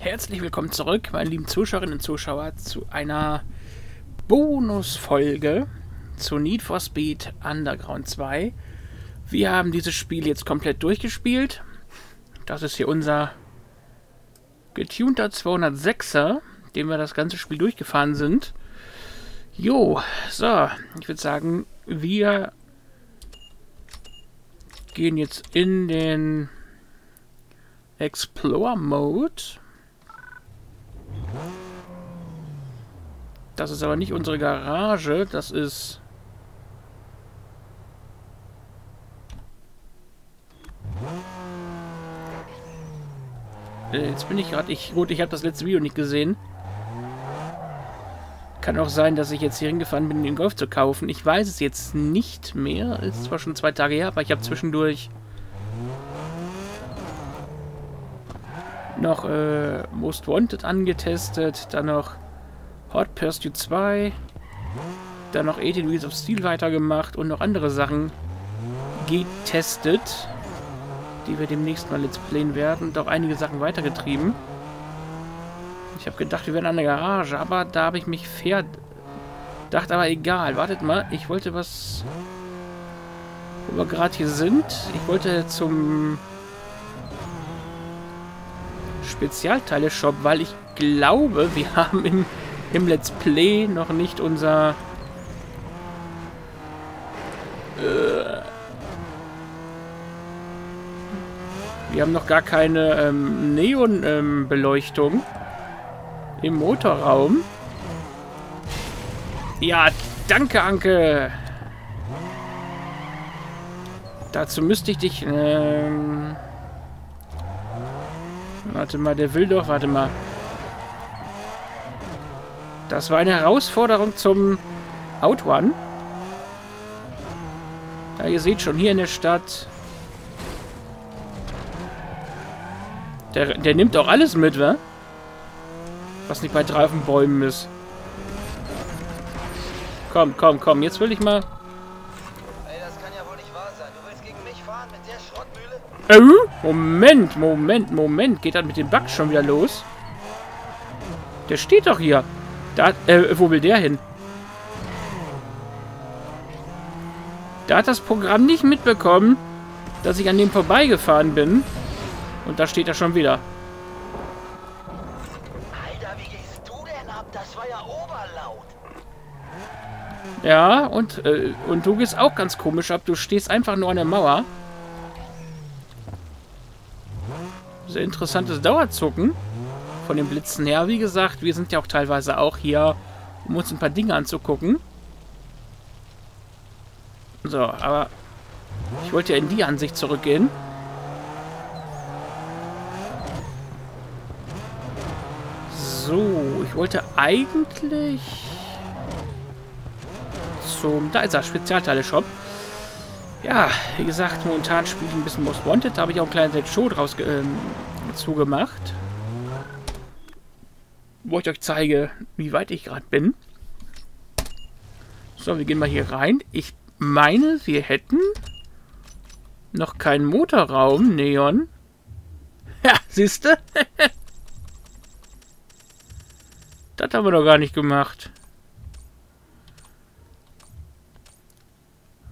Herzlich willkommen zurück, meine lieben Zuschauerinnen und Zuschauer, zu einer Bonusfolge zu Need for Speed Underground 2. Wir haben dieses Spiel jetzt komplett durchgespielt. Das ist hier unser getunter 206er, dem wir das ganze Spiel durchgefahren sind. Jo, so, ich würde sagen, wir gehen jetzt in den Explore Mode. Das ist aber nicht unsere Garage, das ist... Äh, jetzt bin ich gerade... Ich, gut, ich habe das letzte Video nicht gesehen. Kann auch sein, dass ich jetzt hier hingefahren bin, den Golf zu kaufen. Ich weiß es jetzt nicht mehr. Ist zwar schon zwei Tage her, aber ich habe zwischendurch noch äh, Most Wanted angetestet, dann noch Hot Pursuit 2, dann noch 18 Wheels of Steel weitergemacht und noch andere Sachen getestet, die wir demnächst mal Let's Playen werden und auch einige Sachen weitergetrieben. Ich habe gedacht, wir wären an der Garage, aber da habe ich mich fair... Dachte aber egal, wartet mal, ich wollte was... Wo wir gerade hier sind, ich wollte zum Spezialteile-Shop, weil ich glaube, wir haben im, im Let's Play noch nicht unser... Äh, wir haben noch gar keine ähm, Neon-Beleuchtung ähm, im Motorraum. Ja, danke, Anke. Dazu müsste ich dich... Ähm, Warte mal, der will doch, warte mal. Das war eine Herausforderung zum Outrun. Ja, ihr seht schon, hier in der Stadt. Der, der nimmt auch alles mit, wa? Was nicht bei Bäumen ist. Komm, komm, komm. Jetzt will ich mal... Äh, Moment, Moment, Moment. Geht das mit dem Bug schon wieder los? Der steht doch hier. Da, äh, wo will der hin? Da hat das Programm nicht mitbekommen, dass ich an dem vorbeigefahren bin. Und da steht er schon wieder. Alter, wie gehst du denn ab? Das war ja oberlaut. Ja, und, äh, und du gehst auch ganz komisch ab. Du stehst einfach nur an der Mauer. Sehr interessantes Dauerzucken von den Blitzen her. Wie gesagt, wir sind ja auch teilweise auch hier, um uns ein paar Dinge anzugucken. So, aber ich wollte ja in die Ansicht zurückgehen. So, ich wollte eigentlich zum... Da ist er, Spezialteile-Shop. Ja, wie gesagt, momentan spiele ich ein bisschen Most Wanted. Da habe ich auch einen kleinen Show draus ähm, zugemacht. Wo ich euch zeige, wie weit ich gerade bin. So, wir gehen mal hier rein. Ich meine, wir hätten noch keinen Motorraum, Neon. Ja, siehste? das haben wir doch gar nicht gemacht.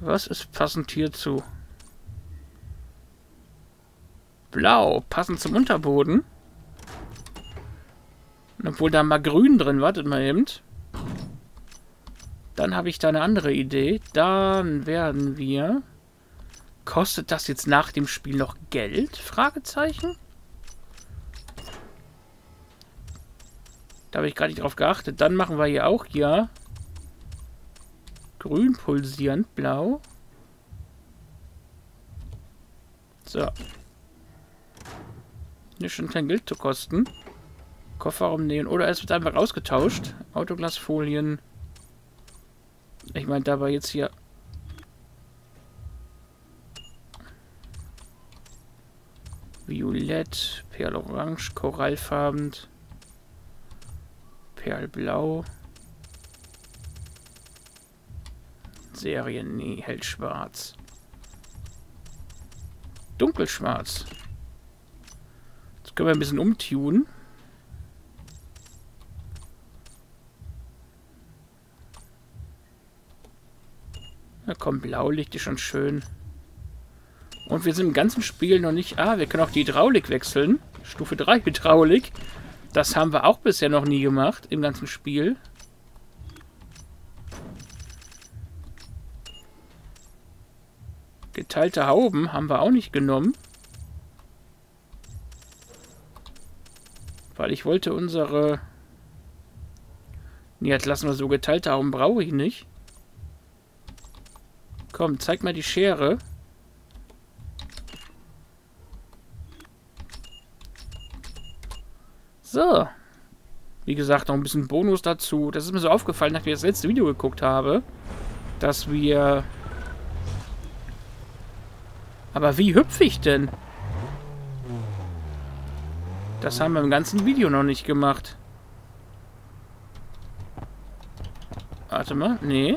Was ist passend hierzu? Blau, passend zum Unterboden. Obwohl da mal grün drin, wartet mal eben. Dann habe ich da eine andere Idee. Dann werden wir... Kostet das jetzt nach dem Spiel noch Geld? Fragezeichen. Da habe ich gerade nicht drauf geachtet. Dann machen wir hier auch hier grün pulsierend, blau. So. Hier schon kein Geld zu kosten. Kofferraum nähen. Oder es wird einfach ausgetauscht. Autoglasfolien. Ich meine, da war jetzt hier... Violett, Perlorange, Korallfarben, Perlblau. Serien. Nee, hellschwarz. Dunkelschwarz. Jetzt können wir ein bisschen umtunen. Na komm, Blaulicht ist schon schön. Und wir sind im ganzen Spiel noch nicht... Ah, wir können auch die Hydraulik wechseln. Stufe 3 Hydraulik. Das haben wir auch bisher noch nie gemacht im ganzen Spiel. Geteilte Hauben haben wir auch nicht genommen. Weil ich wollte unsere... Nee, jetzt lassen wir so geteilte Hauben, brauche ich nicht. Komm, zeig mal die Schere. So. Wie gesagt, noch ein bisschen Bonus dazu. Das ist mir so aufgefallen, nachdem ich das letzte Video geguckt habe, dass wir... Aber wie hüpfe ich denn? Das haben wir im ganzen Video noch nicht gemacht. Warte mal. Nee.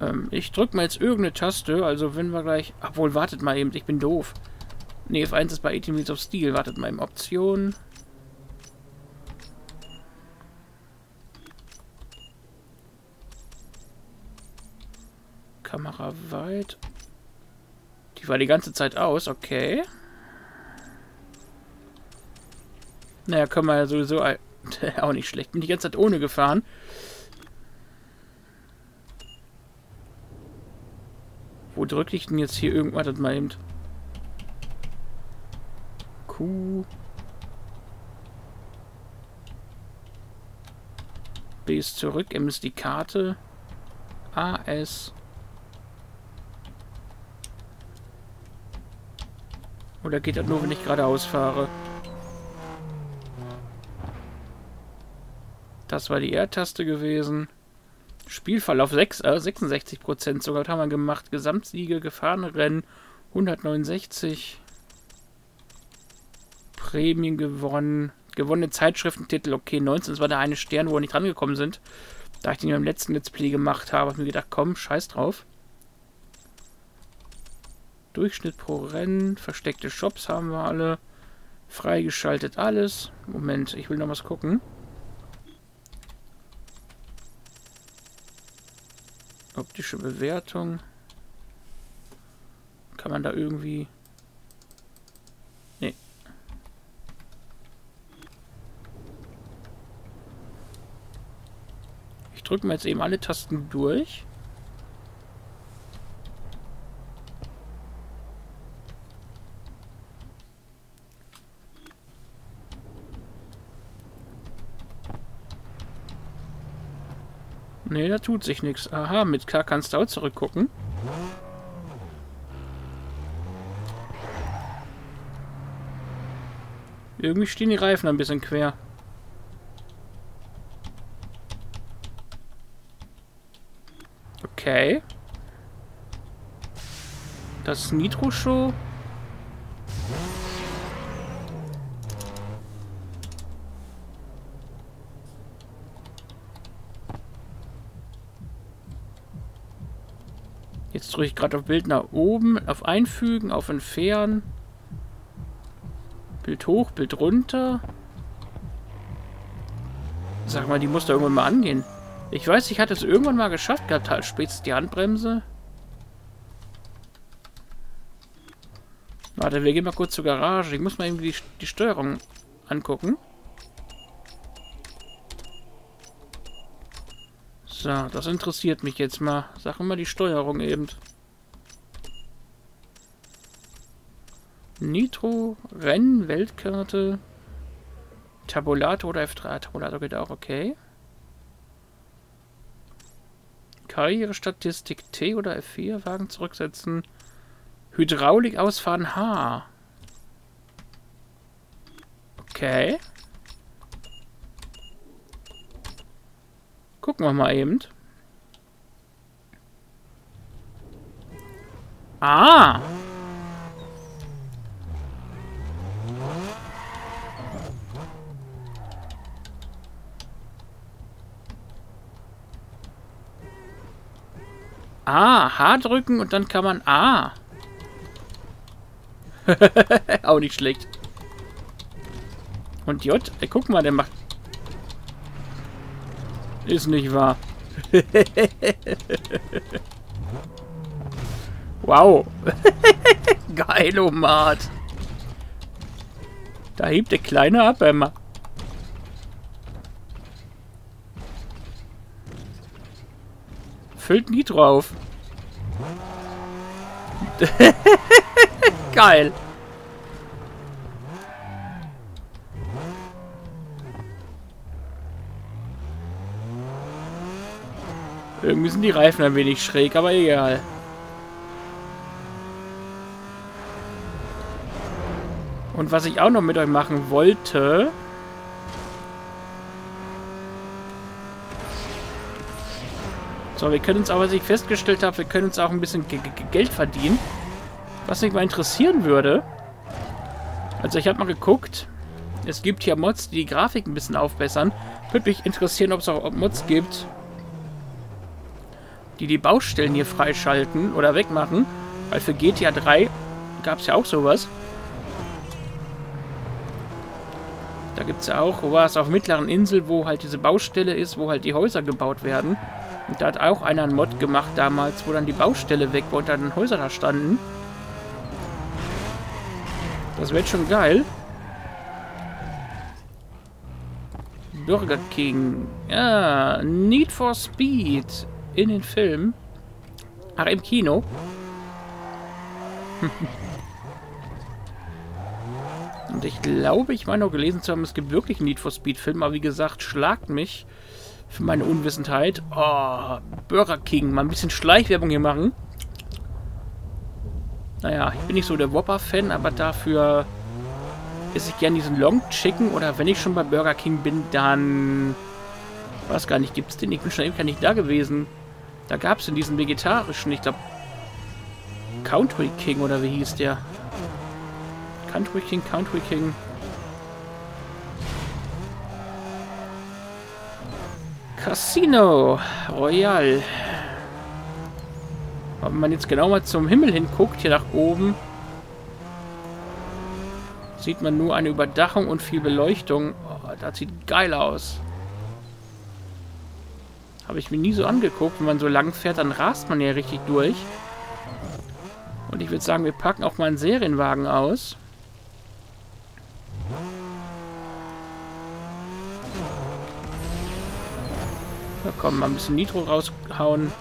Ähm, ich drücke mal jetzt irgendeine Taste. Also wenn wir gleich... Obwohl, wartet mal eben. Ich bin doof. Nee, F1 ist bei 18 Wheels of Steel. Wartet mal eben. Option. Kamera weit. Die war die ganze Zeit aus, okay. Naja, können wir ja sowieso auch nicht schlecht. Bin die ganze Zeit ohne gefahren. Wo drücke ich denn jetzt hier irgendwas? Das mal eben. Q. B ist zurück. M ist die Karte. A, S. Oder geht das nur, wenn ich geradeaus fahre? Das war die R-Taste gewesen. Spielverlauf 6, äh, 66% sogar was haben wir gemacht. Gesamtsiege, gefahrene Rennen 169. Prämien gewonnen. Gewonnene Zeitschriftentitel, okay, 19. Das war der eine Stern, wo wir nicht rangekommen sind. Da ich den beim letzten Let's Play gemacht habe, habe ich mir gedacht, komm, scheiß drauf. Durchschnitt pro Rennen, versteckte Shops haben wir alle. Freigeschaltet alles. Moment, ich will noch was gucken. Optische Bewertung. Kann man da irgendwie... Nee. Ich drücke mir jetzt eben alle Tasten durch. Nee, da tut sich nichts. Aha, mit K kannst du auch zurückgucken. Irgendwie stehen die Reifen ein bisschen quer. Okay. Das Nitro-Show. Jetzt drücke ich gerade auf Bild nach oben, auf Einfügen, auf Entfernen. Bild hoch, Bild runter. Sag mal, die muss da irgendwann mal angehen. Ich weiß, ich hatte es irgendwann mal geschafft gehabt, halt spätestens die Handbremse. Warte, wir gehen mal kurz zur Garage. Ich muss mal irgendwie die, die Steuerung angucken. So, das interessiert mich jetzt mal. Sag mal die Steuerung eben. Nitro, Rennen, Weltkarte, Tabulator oder F3. Tabulator geht auch, okay. Karrierestatistik T oder F4, Wagen zurücksetzen. Hydraulik ausfahren H. Okay. Gucken wir mal eben. Ah! Ah, H drücken und dann kann man... Ah. Auch nicht schlecht. Und J, ey, guck mal, der macht Ist nicht wahr. wow. Geilomat. Da hebt der Kleine ab, Emma. Füllt Nitro auf. Geil. Irgendwie sind die Reifen ein wenig schräg, aber egal. Und was ich auch noch mit euch machen wollte... So, wir können uns aber, was ich festgestellt habe, wir können uns auch ein bisschen G -G Geld verdienen. Was mich mal interessieren würde... Also ich habe mal geguckt, es gibt hier Mods, die die Grafik ein bisschen aufbessern. Würde mich interessieren, ob es auch Mods gibt, die die Baustellen hier freischalten oder wegmachen. Weil für GTA 3 gab es ja auch sowas. Da gibt es ja auch, wo war es, auf mittleren Insel, wo halt diese Baustelle ist, wo halt die Häuser gebaut werden. Und da hat auch einer einen Mod gemacht damals, wo dann die Baustelle weg war und dann Häuser da standen. Das wird schon geil. Burger King. Ja, Need for Speed in den Film. Ach, im Kino. Und ich glaube, ich meine auch gelesen zu haben, es gibt wirklich einen Need for Speed Film, aber wie gesagt, schlagt mich für meine Unwissenheit. Oh, Burger King. Mal ein bisschen Schleichwerbung hier machen. Naja, ich bin nicht so der Whopper-Fan, aber dafür esse ich gerne diesen Long Chicken oder wenn ich schon bei Burger King bin, dann... weiß gar nicht, gibt es den? Ich bin schon eben gar nicht da gewesen. Da gab es in diesen vegetarischen, ich glaube, Country King oder wie hieß der? Country King, Country King. Casino Royal. Wenn man jetzt genau mal zum Himmel hinguckt, hier nach oben, sieht man nur eine Überdachung und viel Beleuchtung. Oh, das sieht geil aus. Habe ich mir nie so angeguckt. Wenn man so lang fährt, dann rast man ja richtig durch. Und ich würde sagen, wir packen auch mal einen Serienwagen aus. Da kommen mal ein bisschen Nitro raushauen.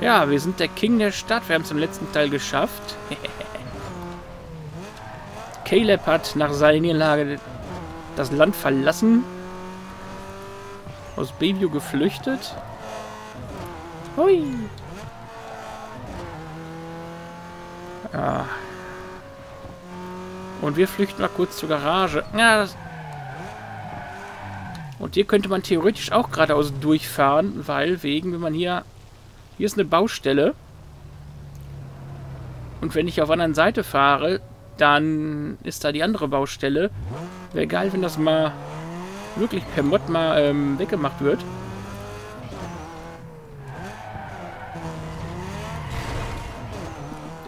Ja, wir sind der King der Stadt. Wir haben es im letzten Teil geschafft. Caleb hat nach seiner Niederlage das Land verlassen aus Bayview geflüchtet. Hui. Ja. Und wir flüchten mal kurz zur Garage. Ja, und hier könnte man theoretisch auch geradeaus durchfahren, weil wegen, wenn man hier... Hier ist eine Baustelle. Und wenn ich auf der anderen Seite fahre, dann ist da die andere Baustelle. Wäre geil, wenn das mal wirklich per Mod mal ähm, weggemacht wird.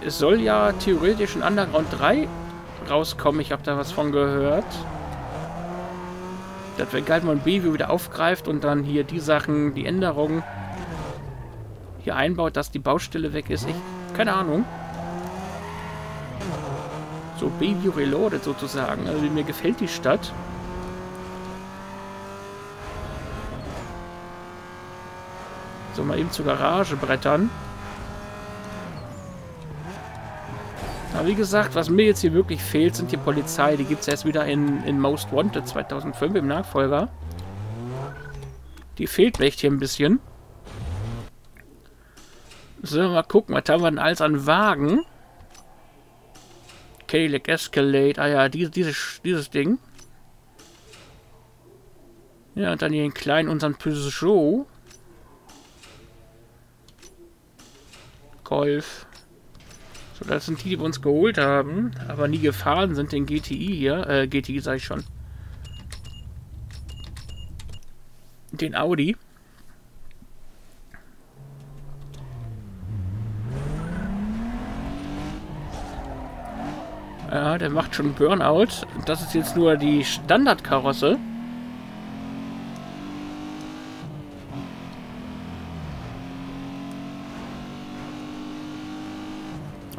Es soll ja theoretisch in Underground 3 rauskommen. Ich habe da was von gehört. Das wäre geil, wenn man B-View wieder aufgreift und dann hier die Sachen, die Änderungen hier einbaut, dass die Baustelle weg ist. Ich, keine Ahnung. So B-View Reloaded sozusagen. Also mir gefällt die Stadt. So, mal eben zur Garage brettern. Aber wie gesagt, was mir jetzt hier wirklich fehlt, sind die Polizei. Die gibt es erst wieder in, in Most Wanted 2005 im Nachfolger. Die fehlt mir echt hier ein bisschen. So, mal gucken, was haben wir denn alles an Wagen? Cadillac Escalade, ah ja, diese, dieses, dieses Ding. Ja, und dann hier den kleinen, unseren Peugeot. Golf. So, das sind die, die wir uns geholt haben, aber nie gefahren sind, den GTI hier. Äh, GTI sag ich schon. Den Audi. Ja, der macht schon Burnout. Das ist jetzt nur die Standardkarosse.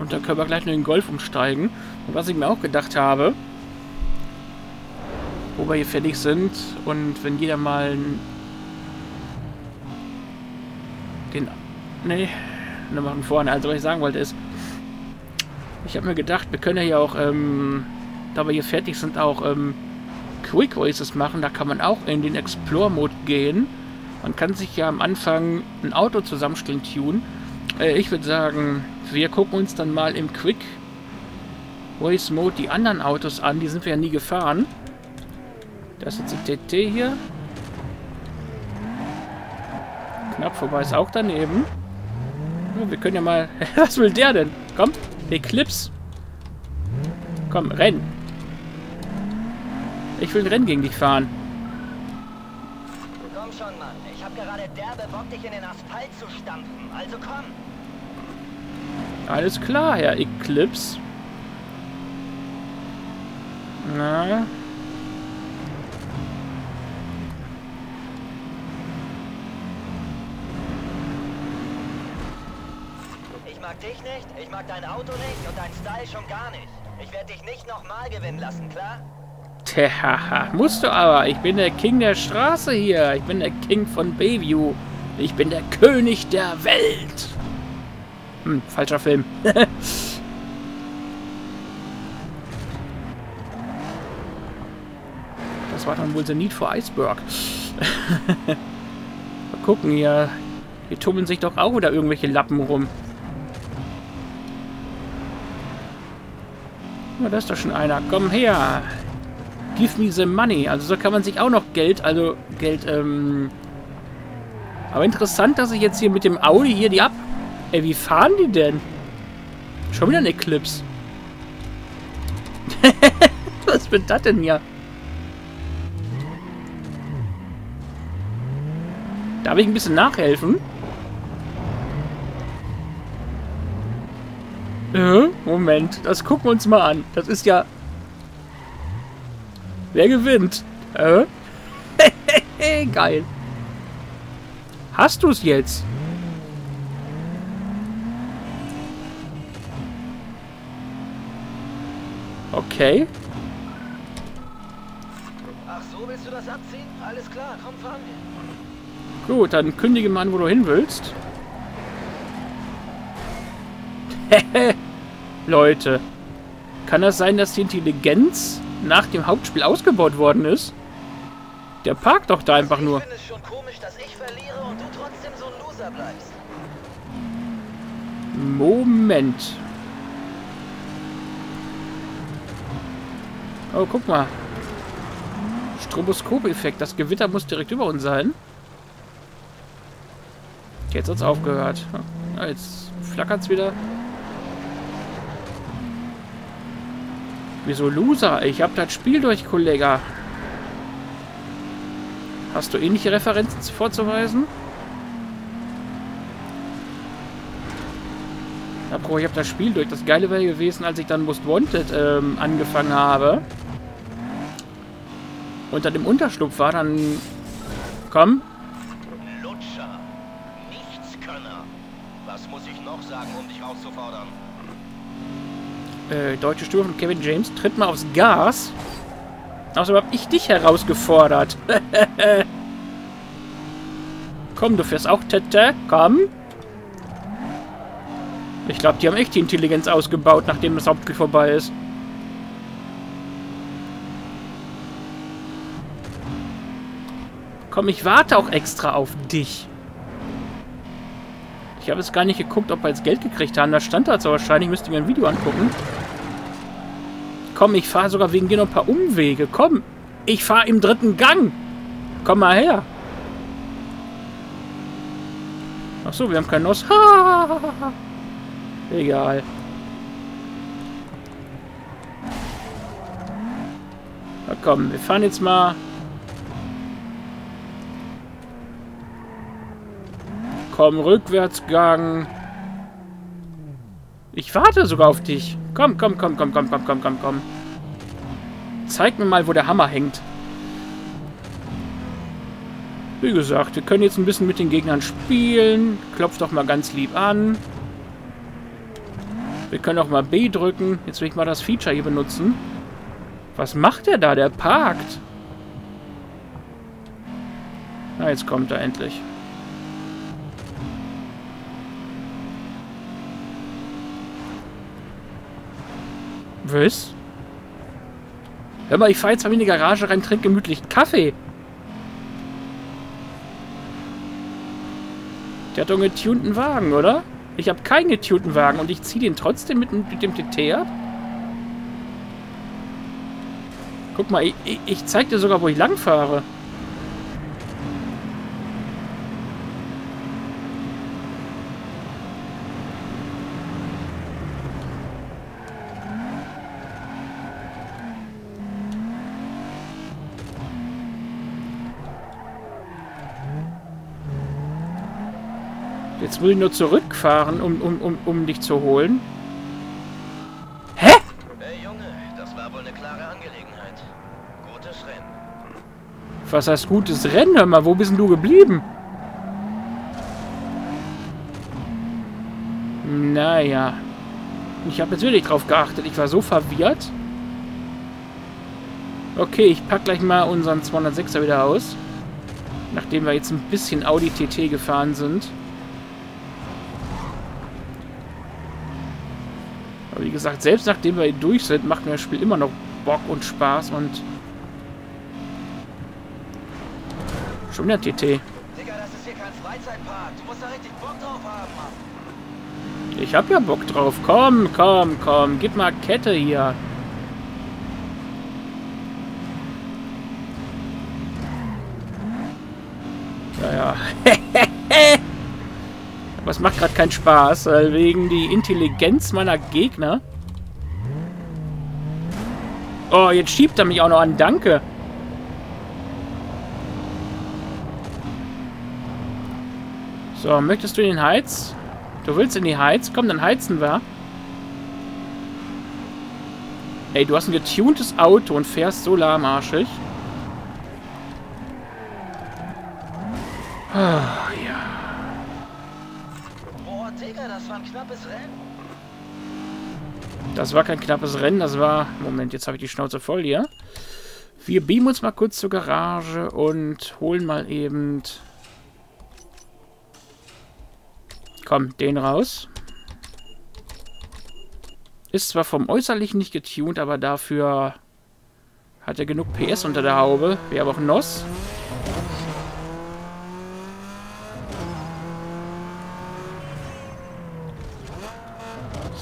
Und da können wir gleich in den Golf umsteigen. Und was ich mir auch gedacht habe, wo wir hier fertig sind und wenn jeder mal den... Nee, nochmal von vorne. Also was ich sagen wollte ist, ich habe mir gedacht, wir können ja auch, ähm, da wir hier fertig sind, auch ähm, Quick Races machen. Da kann man auch in den Explore-Mode gehen. Man kann sich ja am Anfang ein Auto zusammenstellen, tun. Äh, ich würde sagen, wir gucken uns dann mal im Quick Race Mode die anderen Autos an. Die sind wir ja nie gefahren. Das ist jetzt die TT hier. Knapp vorbei ist auch daneben. Ja, wir können ja mal... Was will der denn? Komm, Eclipse. Komm, renn. Ich will ein Rennen gegen dich fahren. Komm schon, Mann. Ich habe gerade derbe Bock, dich in den Asphalt zu stampfen. Also komm. Alles klar, Herr Eclipse. Na? Ich mag dich nicht, ich mag dein Auto nicht und dein Style schon gar nicht. Ich werde dich nicht nochmal gewinnen lassen, klar? Tja, musst du aber. Ich bin der King der Straße hier. Ich bin der King von Bayview. Ich bin der König der Welt. Hm, falscher Film. das war dann wohl The Need for Iceberg. Mal gucken hier. Hier tummeln sich doch auch wieder irgendwelche Lappen rum. Na, da ist doch schon einer. Komm her. Give me the money. Also so kann man sich auch noch Geld, also Geld, ähm... Aber interessant, dass ich jetzt hier mit dem Audi hier die ab... Ey, wie fahren die denn? Schon wieder ein Eclipse. Was wird das denn hier? Darf ich ein bisschen nachhelfen? Äh, Moment, das gucken wir uns mal an. Das ist ja... Wer gewinnt? Äh? Geil. Hast du es jetzt? Okay. Ach so, willst du das abziehen? Alles klar, komm, fahren wir. Gut, dann kündige mal an, wo du hin willst. Leute. Kann das sein, dass die Intelligenz nach dem Hauptspiel ausgebaut worden ist? Der parkt doch da einfach nur. Es schon komisch, dass ich verliere und du trotzdem so ein Loser bleibst. Moment. Oh, guck mal. Stroboskop-Effekt. Das Gewitter muss direkt über uns sein. Jetzt hat's aufgehört. Ja, jetzt flackert's wieder. Wieso Loser? Ich hab das Spiel durch, Kollege. Hast du ähnliche Referenzen vorzuweisen? Apropos, ich habe das Spiel durch. Das Geile wäre gewesen, als ich dann Most Wanted ähm, angefangen habe. Dann im Unterschlupf war, dann... Komm. Lutscher. Nichtskönner. Was muss ich noch sagen, um dich auszufordern? Äh, deutsche Stimme von Kevin James. Tritt mal aufs Gas. Außerdem habe ich dich herausgefordert. Komm, du fährst auch Tete. Komm. Ich glaube, die haben echt die Intelligenz ausgebaut, nachdem das Hauptspiel vorbei ist. Komm, ich warte auch extra auf dich. Ich habe jetzt gar nicht geguckt, ob wir jetzt Geld gekriegt haben. Da stand da so wahrscheinlich. Müsste ich mir ein Video angucken. Komm, ich fahre sogar wegen dir noch ein paar Umwege. Komm, ich fahre im dritten Gang. Komm mal her. Ach so, wir haben kein Nos. Egal. Na komm, wir fahren jetzt mal... Komm, Rückwärtsgang. Ich warte sogar auf dich. Komm, komm, komm, komm, komm, komm, komm, komm, komm. Zeig mir mal, wo der Hammer hängt. Wie gesagt, wir können jetzt ein bisschen mit den Gegnern spielen. Klopf doch mal ganz lieb an. Wir können auch mal B drücken. Jetzt will ich mal das Feature hier benutzen. Was macht der da? Der parkt. Na, jetzt kommt er endlich. Was? Hör mal, ich fahre jetzt mal in die Garage rein, trinke gemütlich Kaffee. Der hat doch einen getunten Wagen, oder? Ich habe keinen getunten Wagen und ich ziehe den trotzdem mit, mit, dem TT ab? Guck mal, ich, ich, ich zeig dir sogar, wo ich lang fahre. Jetzt muss ich nur zurückfahren, um, um, um, um dich zu holen. Hä? Hey Junge, das war wohl eine klare Angelegenheit. Gutes Rennen. Was heißt gutes Rennen? Hör mal, wo bist denn du geblieben? Naja. Ich habe natürlich drauf geachtet. Ich war so verwirrt. Okay, ich pack gleich mal unseren 206er wieder aus. Nachdem wir jetzt ein bisschen Audi TT gefahren sind. Aber wie gesagt, selbst nachdem wir durch sind, macht mir das Spiel immer noch Bock und Spaß und... Schon wieder TT. Ich hab ja Bock drauf. Komm, komm, komm. Gib mal Kette hier. Naja. Aber es macht gerade keinen Spaß, weil wegen die Intelligenz meiner Gegner. Oh, jetzt schiebt er mich auch noch an. Danke. So, möchtest du in den Heiz? Du willst in die Heiz? Komm, dann heizen wir. Ey, du hast ein getuntes Auto und fährst so lahmarschig. Ah, ja. Boah, Digga, das war ein knappes Rennen. Das war kein knappes Rennen, das war... Moment, jetzt habe ich die Schnauze voll hier. Wir beamen uns mal kurz zur Garage und holen mal eben... Komm, den raus. Ist zwar vom Äußerlichen nicht getuned, aber dafür hat er genug PS unter der Haube. Wir haben auch NOS.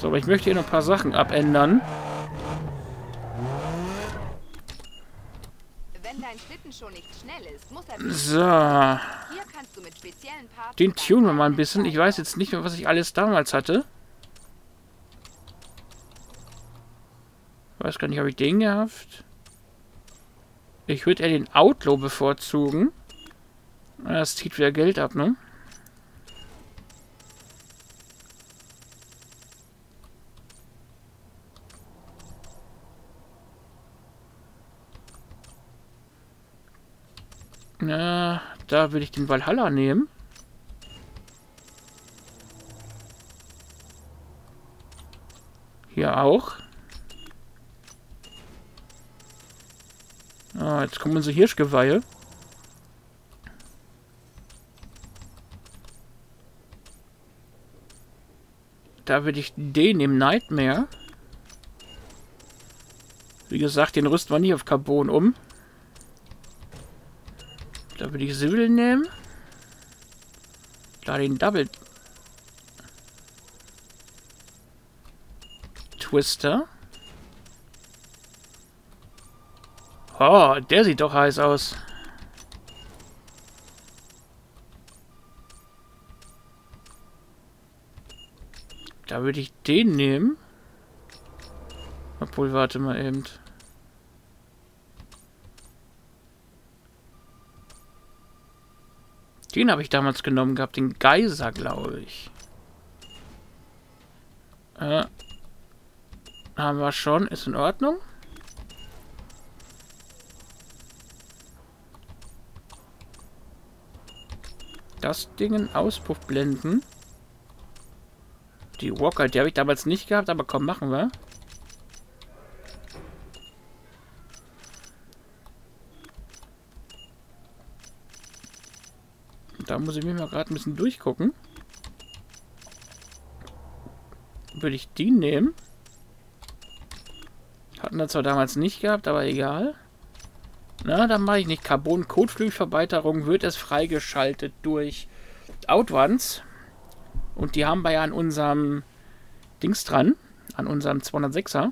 So, aber ich möchte hier noch ein paar Sachen abändern. Er... So, den tunen wir mal ein bisschen. Ich weiß jetzt nicht mehr, was ich alles damals hatte. Weiß gar nicht, habe ich den gehabt? Ich würde eher den Outlaw bevorzugen. Das zieht wieder Geld ab, ne? Na, da würde ich den Valhalla nehmen. Hier auch. Ah, jetzt kommen unsere Hirschgeweihe. Da würde ich den im Nightmare. Wie gesagt, den rüsten wir nicht auf Carbon um. Da würde ich Civil nehmen. Da den Double Twister. Oh, der sieht doch heiß aus. Da würde ich den nehmen. Obwohl, warte mal eben. Den habe ich damals genommen gehabt, den Geiser, glaube ich. Äh, haben wir schon. Ist in Ordnung. Das Ding in Auspuff blenden. Die Walker, die habe ich damals nicht gehabt, aber komm, machen wir. Da muss ich mich mal gerade ein bisschen durchgucken. Würde ich die nehmen? Hatten wir zwar damals nicht gehabt, aber egal. Na, dann mache ich nicht. Carbon Kotflügelverbreiterung wird es freigeschaltet durch Outruns. Und die haben wir ja an unserem Dings dran. An unserem 206er.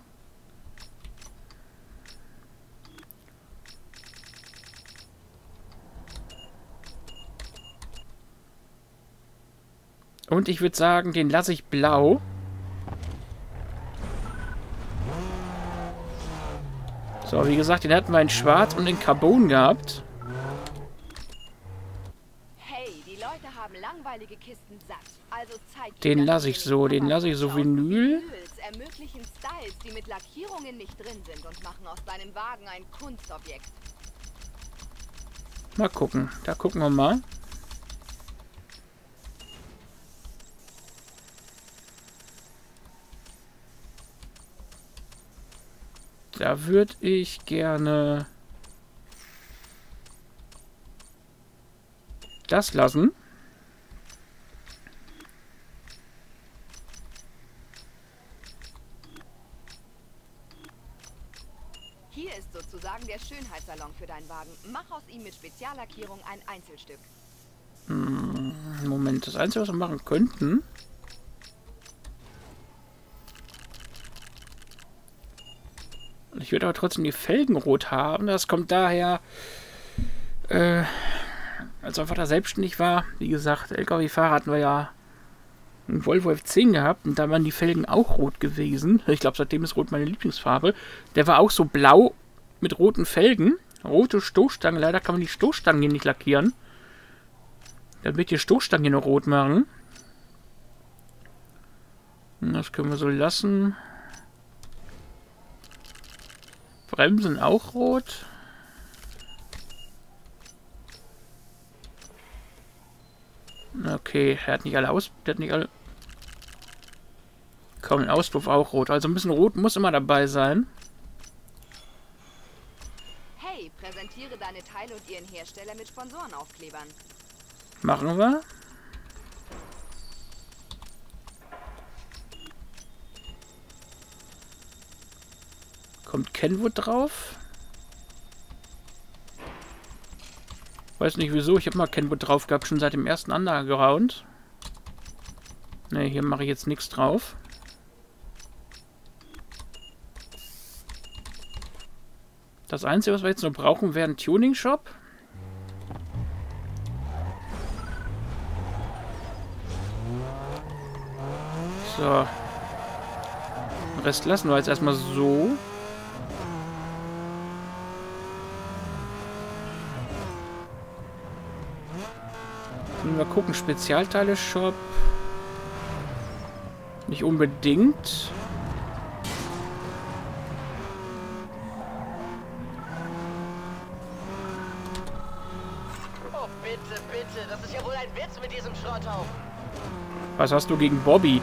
Und ich würde sagen, den lasse ich blau. So, wie gesagt, den hatten wir in Schwarz und in Carbon gehabt. Also Den lasse ich so, den lasse ich so Vinyl. Mal gucken. Da gucken wir mal. Da würde ich gerne das lassen. Hier ist sozusagen der Schönheitssalon für deinen Wagen. Mach aus ihm mit Speziallackierung ein Einzelstück. Moment, das Einzige, was wir machen könnten... Ich würde aber trotzdem die Felgen rot haben. Das kommt daher, äh, als mein Vater selbstständig war, wie gesagt, LKW-Fahrer hatten wir ja einen Volvo F10 gehabt und da waren die Felgen auch rot gewesen. Ich glaube, seitdem ist rot meine Lieblingsfarbe. Der war auch so blau mit roten Felgen. Rote Stoßstangen. Leider kann man die Stoßstangen hier nicht lackieren. Dann wird die Stoßstangen hier noch rot machen. Das können wir so lassen. Bremsen auch rot. Okay, er hat nicht alle aus... Der hat nicht alle... Kaum den Auspuff auch rot. Also ein bisschen rot muss immer dabei sein. Hey, präsentiere deine Teile und ihren Hersteller mit Sponsorenaufklebern. Machen wir. Kommt Kenwood drauf? Weiß nicht wieso, ich habe mal Kenwood drauf gehabt, schon seit dem ersten Underground. Ne, hier mache ich jetzt nichts drauf. Das Einzige, was wir jetzt noch brauchen, wäre ein Tuning-Shop. So. Den Rest lassen wir jetzt erstmal so. Mal gucken, Spezialteile-Shop. Nicht unbedingt. Oh, bitte, bitte. Das ist ja wohl ein Witz mit diesem Schrotthaufen. Was hast du gegen Bobby?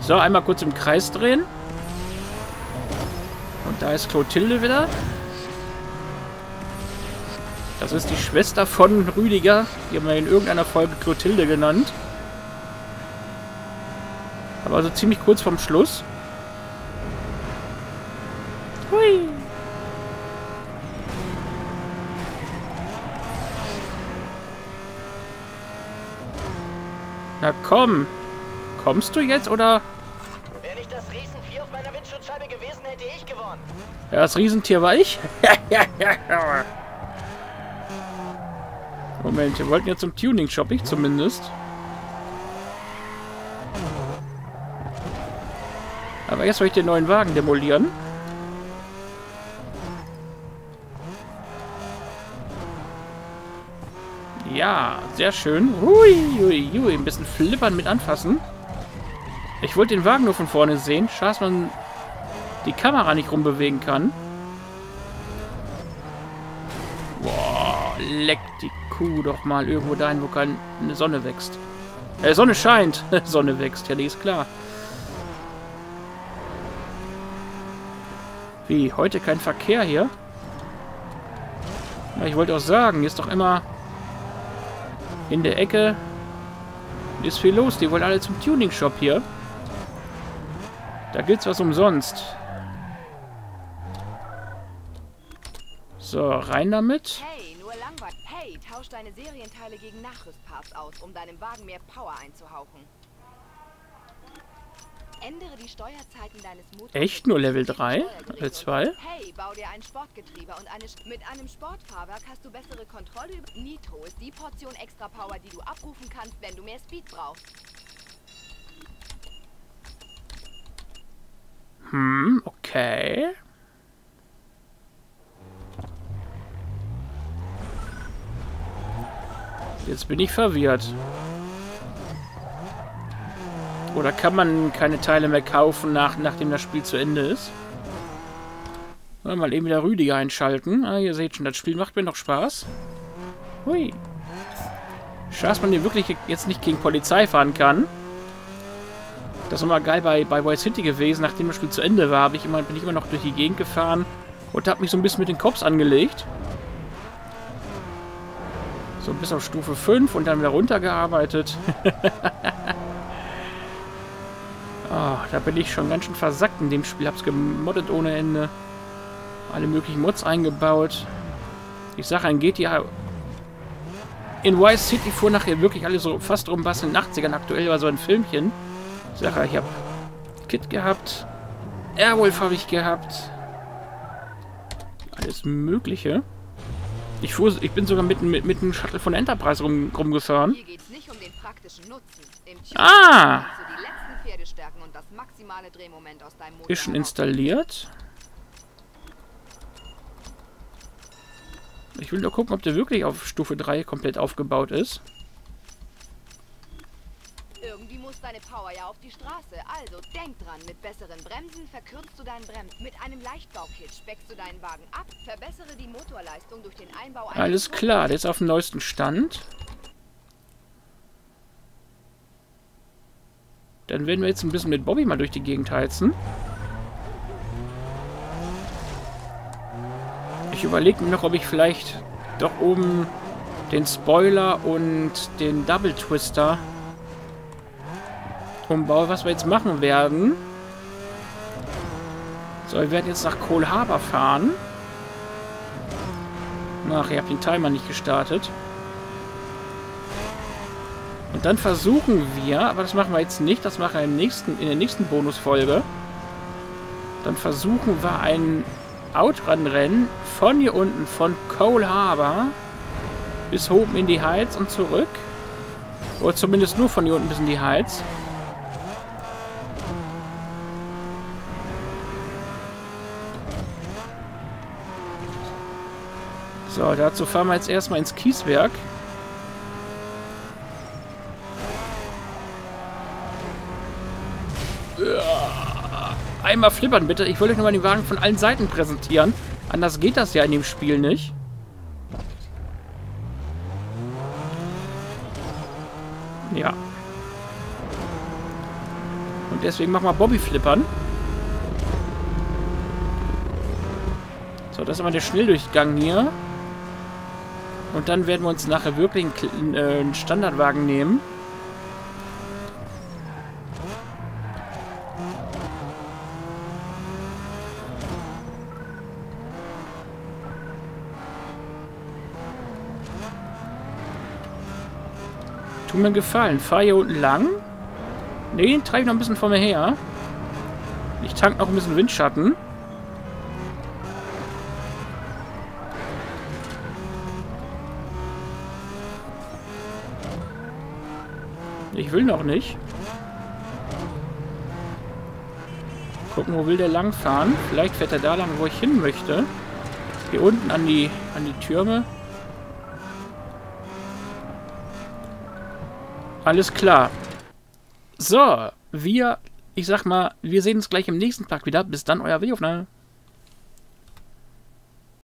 So, einmal kurz im Kreis drehen. Da ist Clotilde wieder. Das ist die Schwester von Rüdiger. Die haben wir in irgendeiner Folge Clotilde genannt. Aber also ziemlich kurz vorm Schluss. Hui. Na komm. Kommst du jetzt oder... Ja, das Riesentier war ich. Moment, wir wollten ja zum Tuning-Shop, ich zumindest. Aber erst soll ich den neuen Wagen demolieren. Ja, sehr schön. Hui, hui, hui. Ein bisschen flippern mit anfassen. Ich wollte den Wagen nur von vorne sehen. Schade, dass man die Kamera nicht rumbewegen kann. Boah, leck die Kuh doch mal irgendwo dahin, wo keine Sonne wächst. Äh, Sonne scheint. Sonne wächst, ja, die ist klar. Wie, heute kein Verkehr hier? Ja, ich wollte auch sagen, hier ist doch immer in der Ecke ist viel los. Die wollen alle zum Tuning-Shop hier. Da gibt's was umsonst. So, rein damit. Hey, nur langweilig. Hey, tausch deine Serienteile gegen Nachrüstparts aus, um deinem Wagen mehr Power einzuhauchen. Ändere die Steuerzeiten deines Motors. Echt? Nur Level 3? Level 2? Hey, bau dir ein Sportgetriebe und eine Sch mit einem Sportfahrwerk hast du bessere Kontrolle über Nitro ist die Portion extra Power, die du abrufen kannst, wenn du mehr Speed brauchst. Hm, okay. Jetzt bin ich verwirrt. Oder kann man keine Teile mehr kaufen, nach, nachdem das Spiel zu Ende ist? Mal eben wieder Rüdiger einschalten. Ah, ihr seht schon, das Spiel macht mir noch Spaß. Hui. Schade, dass man hier wirklich jetzt nicht gegen Polizei fahren kann. Das war mal geil bei, bei Vice City gewesen. Nachdem das Spiel zu Ende war, ich immer, bin ich immer noch durch die Gegend gefahren und habe mich so ein bisschen mit den Cops angelegt. So bis auf Stufe 5 und dann wieder runtergearbeitet. oh, da bin ich schon ganz schön versackt in dem Spiel. Hab's gemoddet ohne Ende. Alle möglichen Mods eingebaut. Ich sage, ein GTA... In Vice City fuhr nachher wirklich alle so fast rumbasteln. In den 80ern aktuell war so ein Filmchen. Ich sage, ich habe Kit gehabt. Airwolf habe ich gehabt. Alles Mögliche. Ich, fuhr, ich bin sogar mit, mit, mit einem Shuttle von Enterprise rum, rumgefahren. Hier geht's nicht um den praktischen Nutzen. Im Ah! die letzten Pferdestärken und das maximale Drehmoment aus deinem Motor Ist schon installiert. Ich will nur gucken, ob der wirklich auf Stufe 3 komplett aufgebaut ist. Irgendwie muss deine Power ja auf die Straße. Also denk dran, mit besseren Bremsen verkürzt du deinen Brems. Mit einem Leichtbaukit speckst du deinen Wagen ab, verbessere die Motorleistung durch den Einbau eines Alles klar, der ist auf dem neuesten Stand. Dann werden wir jetzt ein bisschen mit Bobby mal durch die Gegend heizen. Ich überlege mir noch, ob ich vielleicht doch oben den Spoiler und den Double Twister umbaue, was wir jetzt machen werden. So, wir werden jetzt nach Cole Harbor fahren. Ach, ich habe den Timer nicht gestartet. Und dann versuchen wir, aber das machen wir jetzt nicht, das machen wir im nächsten, in der nächsten Bonusfolge. Dann versuchen wir ein Outrun-Rennen von hier unten, von Cole Harbor bis oben in die Heights und zurück. Oder zumindest nur von hier unten bis in die Heights. So, dazu fahren wir jetzt erstmal ins Kieswerk. Einmal flippern, bitte. Ich wollte euch nochmal den Wagen von allen Seiten präsentieren. Anders geht das ja in dem Spiel nicht. Ja. Und deswegen machen wir Bobby flippern. So, das ist immer der Schnelldurchgang hier. Und dann werden wir uns nachher wirklich einen, äh, einen Standardwagen nehmen. Tu mir Gefallen. Fahr hier unten lang. Ne, ich noch ein bisschen vor mir her. Ich tank noch ein bisschen Windschatten. Will noch nicht. Gucken, wo will der lang fahren? Vielleicht fährt er da lang, wo ich hin möchte. Hier unten an die, an die Türme. Alles klar. So, wir, ich sag mal, wir sehen uns gleich im nächsten Tag wieder. Bis dann, euer Videoaufnahme.